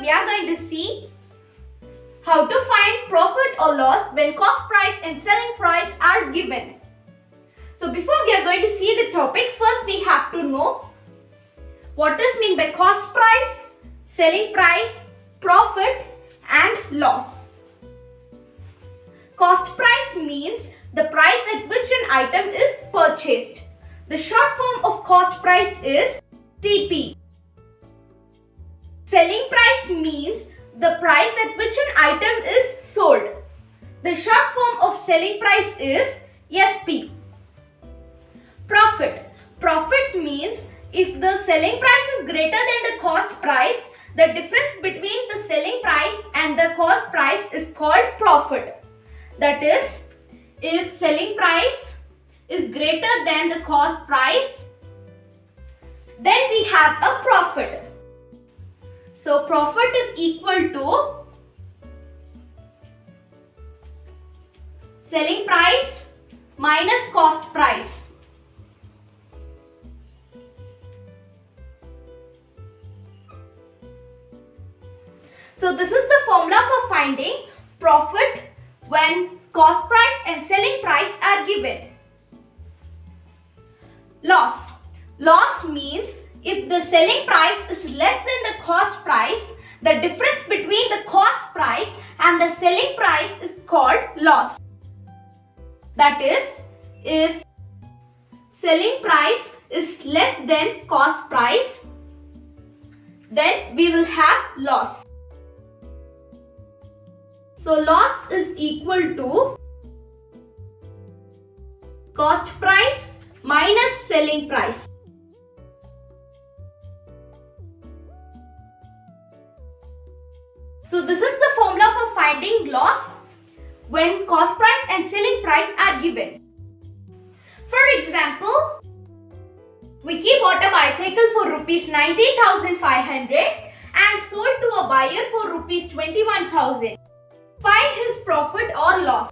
we are going to see how to find profit or loss when cost price and selling price are given. So before we are going to see the topic, first we have to know what is mean by cost price, selling price, profit and loss. Cost price means the price at which an item is purchased. The short form of cost price is CP. Selling price means the price at which an item is sold. The short form of selling price is SP. Profit. Profit means if the selling price is greater than the cost price, the difference between the selling price and the cost price is called profit. That is, if selling price is greater than the cost price, then we have a profit. So profit is equal to selling price minus cost price. So this is the formula for finding profit when cost price and selling price are given. Loss. Loss means if the selling price is less than the cost price, the difference between the cost price and the selling price is called loss. That is, if selling price is less than cost price, then we will have loss. So loss is equal to cost price minus selling price. So this is the formula for finding loss when cost price and selling price are given. For example, Vicky bought a bicycle for rupees 19,500 and sold to a buyer for rupees 21,000. Find his profit or loss.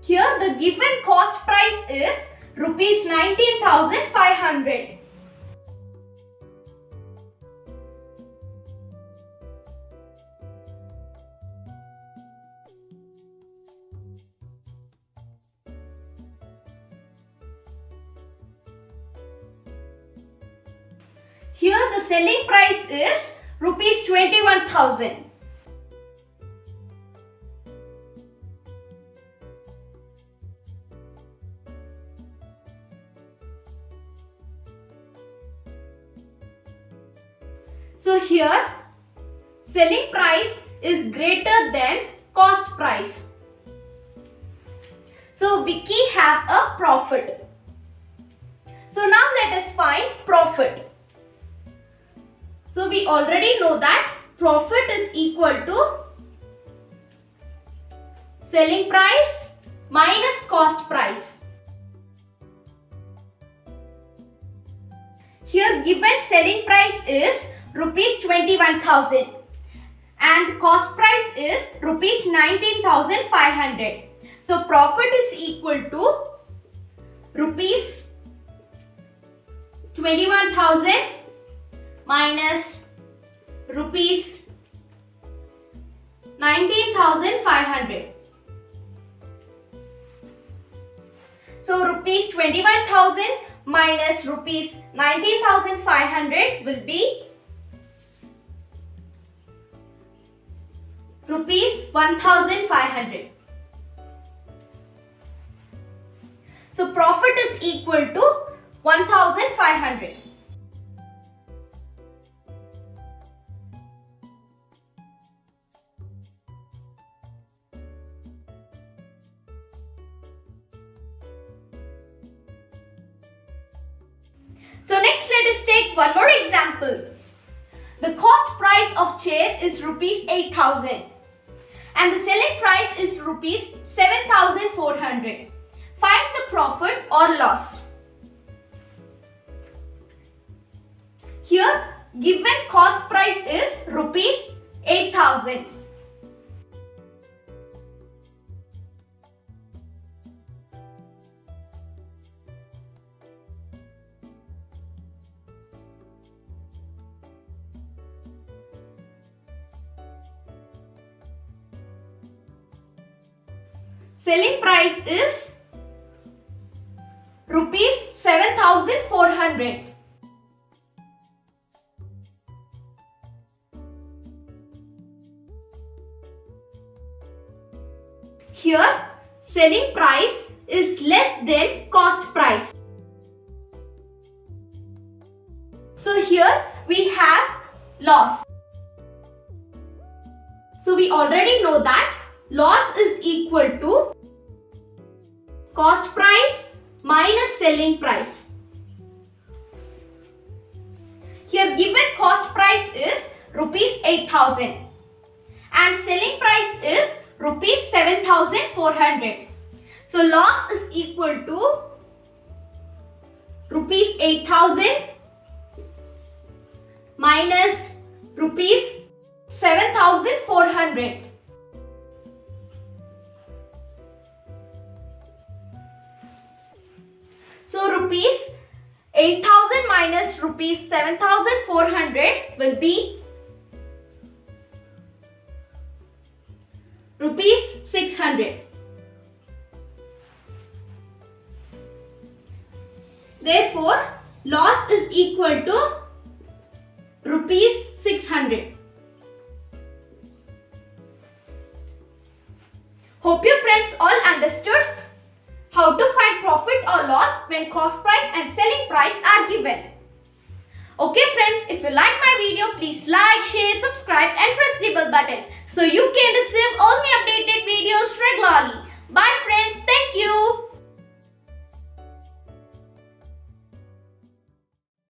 Here the given cost price is rupees 19,500. Here the selling price is rupees 21,000. So here selling price is greater than cost price. So Vicky have a profit. We already know that profit is equal to selling price minus cost price. Here given selling price is rupees 21,000 and cost price is rupees 19,500. So profit is equal to rupees 21,000 minus rupees 19,500. So rupees 21,000 minus rupees 19,500 will be rupees 1,500. So profit is equal to 1,500. Chair is rupees 8000 and the selling price is rupees 7400. Find the profit or loss. Here given cost price is rupees 8000. Selling price is rupees 7400. Here, selling price is less than cost price. So here we have loss. So we already know that loss is equal to cost price minus selling price. Here given cost price is rupees 8000 and selling price is rupees 7400. So loss is equal to rupees 8000 minus rupees 7400. Rupees 8000 minus rupees 7400 will be rupees 600. Therefore, loss is equal to rupees 600. Hope you friends all understood how to find profit or loss when cost price and selling price are given. Okay friends, if you like my video, please like, share, subscribe and press the bell button so you can receive